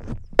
you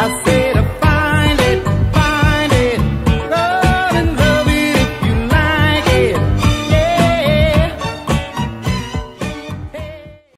hacer.